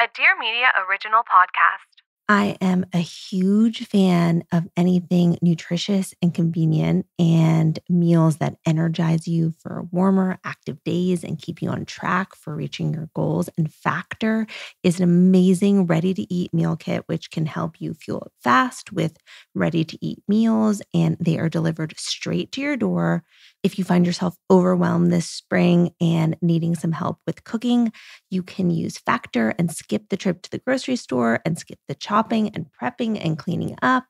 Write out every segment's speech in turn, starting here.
a Dear Media original podcast. I am a huge fan of anything nutritious and convenient and meals that energize you for warmer, active days and keep you on track for reaching your goals. And Factor is an amazing ready to eat meal kit, which can help you fuel up fast with ready to eat meals. And they are delivered straight to your door. If you find yourself overwhelmed this spring and needing some help with cooking, you can use Factor and skip the trip to the grocery store and skip the chopping and prepping and cleaning up.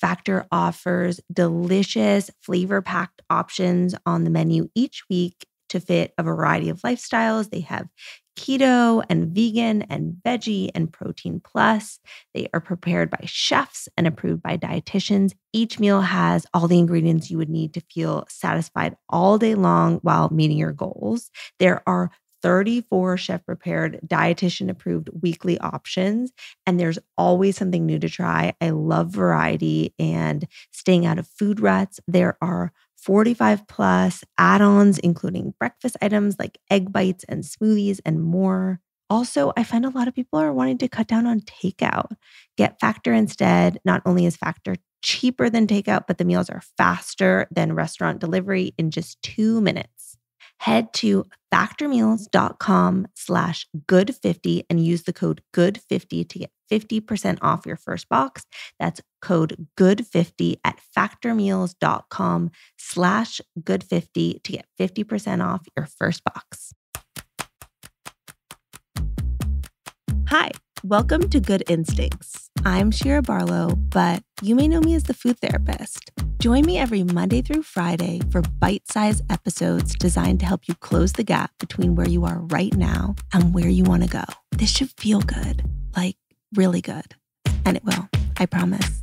Factor offers delicious flavor packed options on the menu each week to fit a variety of lifestyles. They have keto and vegan and veggie and protein plus. They are prepared by chefs and approved by dietitians. Each meal has all the ingredients you would need to feel satisfied all day long while meeting your goals. There are 34 chef prepared, dietitian approved weekly options. And there's always something new to try. I love variety and staying out of food ruts. There are 45 plus add ons, including breakfast items like egg bites and smoothies and more. Also, I find a lot of people are wanting to cut down on takeout. Get Factor instead. Not only is Factor cheaper than takeout, but the meals are faster than restaurant delivery in just two minutes. Head to factormeals.com slash good50 and use the code good50 to get 50% off your first box. That's code good50 at factormeals.com slash good50 to get 50% off your first box. Hi, welcome to Good Instincts. I'm Shira Barlow, but you may know me as the food therapist. Join me every Monday through Friday for bite sized episodes designed to help you close the gap between where you are right now and where you want to go. This should feel good, like really good. And it will, I promise.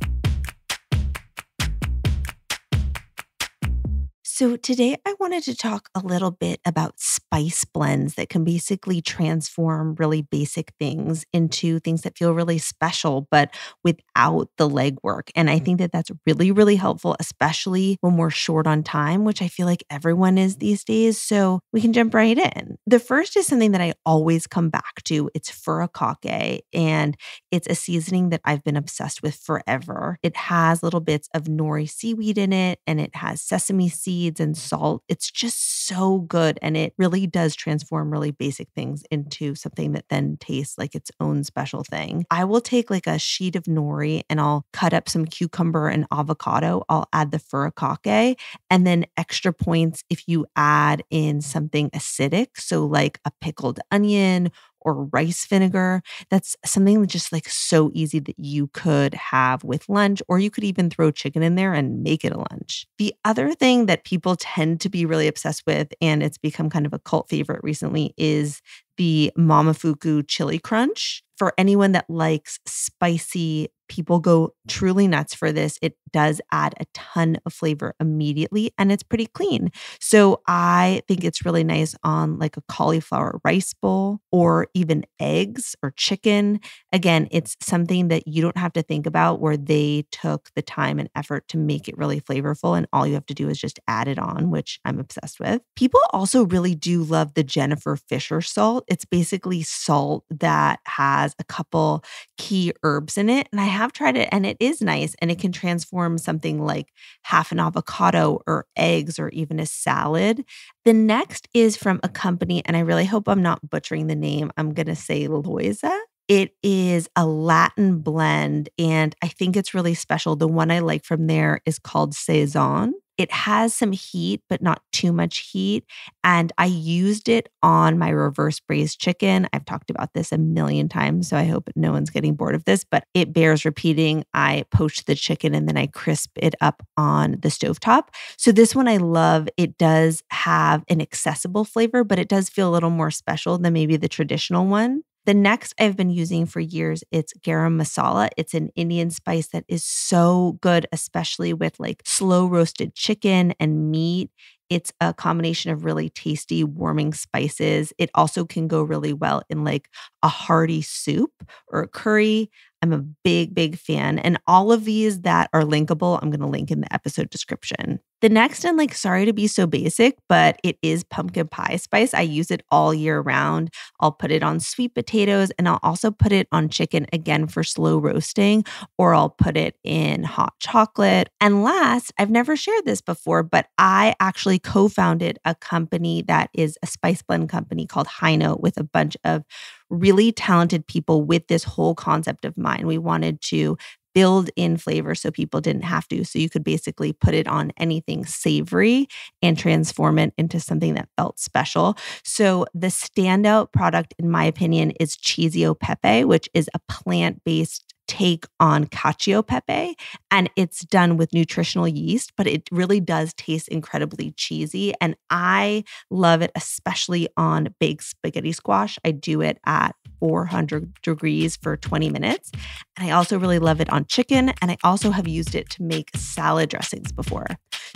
So, today I wanted to talk a little bit about spice blends that can basically transform really basic things into things that feel really special, but without the legwork. And I think that that's really, really helpful, especially when we're short on time, which I feel like everyone is these days. So, we can jump right in. The first is something that I always come back to it's furikake, and it's a seasoning that I've been obsessed with forever. It has little bits of nori seaweed in it, and it has sesame seeds seeds and salt. It's just so good. And it really does transform really basic things into something that then tastes like its own special thing. I will take like a sheet of nori and I'll cut up some cucumber and avocado. I'll add the furikake and then extra points if you add in something acidic. So, like a pickled onion or rice vinegar. That's something that's just like so easy that you could have with lunch, or you could even throw chicken in there and make it a lunch. The other thing that people tend to be really obsessed with, and it's become kind of a cult favorite recently, is the Momofuku Chili Crunch. For anyone that likes spicy people go truly nuts for this. It does add a ton of flavor immediately and it's pretty clean. So I think it's really nice on like a cauliflower rice bowl or even eggs or chicken. Again, it's something that you don't have to think about where they took the time and effort to make it really flavorful and all you have to do is just add it on, which I'm obsessed with. People also really do love the Jennifer Fisher salt. It's basically salt that has a couple key herbs in it and I have tried it and it is nice and it can transform something like half an avocado or eggs or even a salad. The next is from a company, and I really hope I'm not butchering the name. I'm going to say Loisa. It is a Latin blend, and I think it's really special. The one I like from there is called Sazón. It has some heat, but not too much heat. And I used it on my reverse braised chicken. I've talked about this a million times, so I hope no one's getting bored of this, but it bears repeating. I poach the chicken and then I crisp it up on the stovetop. So this one I love. It does have an accessible flavor, but it does feel a little more special than maybe the traditional one. The next I've been using for years, it's garam masala. It's an Indian spice that is so good, especially with like slow roasted chicken and meat. It's a combination of really tasty, warming spices. It also can go really well in like a hearty soup or a curry. I'm a big, big fan. And all of these that are linkable, I'm going to link in the episode description. The next, and like, sorry to be so basic, but it is pumpkin pie spice. I use it all year round. I'll put it on sweet potatoes and I'll also put it on chicken again for slow roasting, or I'll put it in hot chocolate. And last, I've never shared this before, but I actually co founded a company that is a spice blend company called High Note with a bunch of really talented people with this whole concept of mine. We wanted to build in flavor so people didn't have to. So you could basically put it on anything savory and transform it into something that felt special. So the standout product, in my opinion, is Cheesio Pepe, which is a plant based take on cacio pepe and it's done with nutritional yeast but it really does taste incredibly cheesy and i love it especially on baked spaghetti squash. I do it at 400 degrees for 20 minutes and i also really love it on chicken and i also have used it to make salad dressings before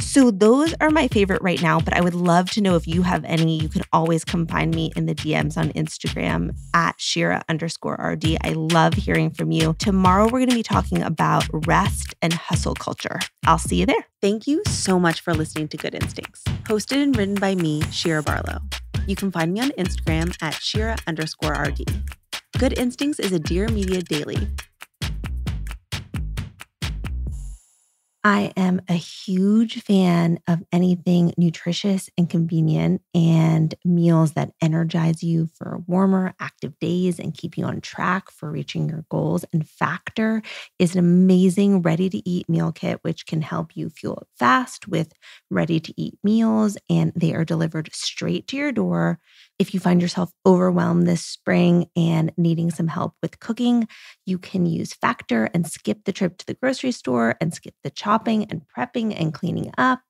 so those are my favorite right now but i would love to know if you have any you can always come find me in the dms on instagram at shira underscore rd i love hearing from you tomorrow we're going to be talking about rest and hustle culture. I'll see you there. Thank you so much for listening to Good Instincts, hosted and written by me, Shira Barlow. You can find me on Instagram at Shira underscore RD. Good Instincts is a Dear Media daily I am a huge fan of anything nutritious and convenient and meals that energize you for warmer, active days and keep you on track for reaching your goals. And Factor is an amazing ready to eat meal kit, which can help you fuel up fast with ready to eat meals. And they are delivered straight to your door if you find yourself overwhelmed this spring and needing some help with cooking, you can use Factor and skip the trip to the grocery store and skip the chopping and prepping and cleaning up.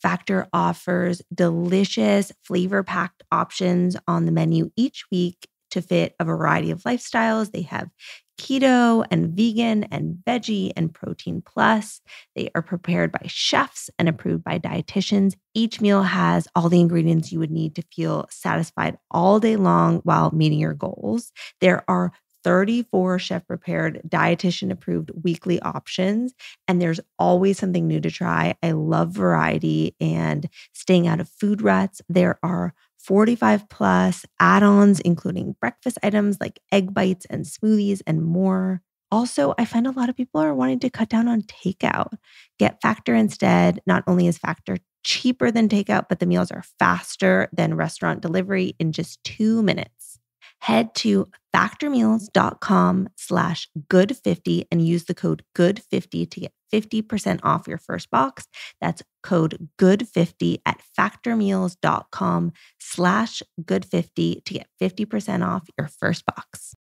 Factor offers delicious flavor packed options on the menu each week to fit a variety of lifestyles. They have keto and vegan and veggie and protein plus. They are prepared by chefs and approved by dietitians. Each meal has all the ingredients you would need to feel satisfied all day long while meeting your goals. There are 34 chef prepared, dietitian approved weekly options. And there's always something new to try. I love variety and staying out of food ruts. There are 45 plus add ons, including breakfast items like egg bites and smoothies and more. Also, I find a lot of people are wanting to cut down on takeout. Get Factor instead. Not only is Factor cheaper than takeout, but the meals are faster than restaurant delivery in just two minutes. Head to factormeals.com slash good50 and use the code good50 to get 50% off your first box. That's code good50 at factormeals.com slash good50 to get 50% off your first box.